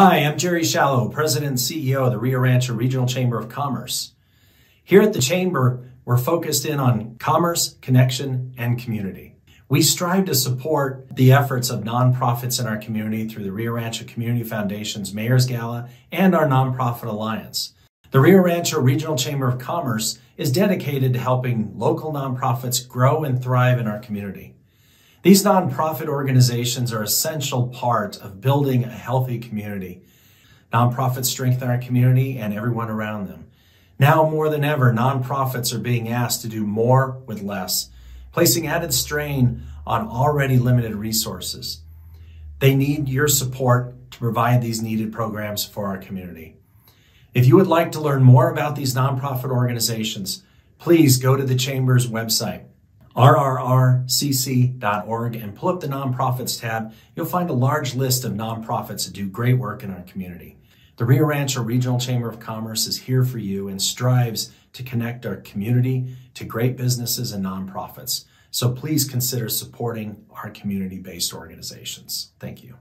Hi, I'm Jerry Schalow, President and CEO of the Rio Rancho Regional Chamber of Commerce. Here at the Chamber, we're focused in on commerce, connection, and community. We strive to support the efforts of nonprofits in our community through the Rio Rancho Community Foundation's Mayor's Gala and our Nonprofit Alliance. The Rio Rancho Regional Chamber of Commerce is dedicated to helping local nonprofits grow and thrive in our community. These nonprofit organizations are essential part of building a healthy community. Nonprofits strengthen our community and everyone around them. Now more than ever, nonprofits are being asked to do more with less, placing added strain on already limited resources. They need your support to provide these needed programs for our community. If you would like to learn more about these nonprofit organizations, please go to the Chamber's website, rrrcc.org, and pull up the Nonprofits tab. You'll find a large list of nonprofits that do great work in our community. The Rio Rancho Regional Chamber of Commerce is here for you and strives to connect our community to great businesses and nonprofits. So please consider supporting our community-based organizations. Thank you.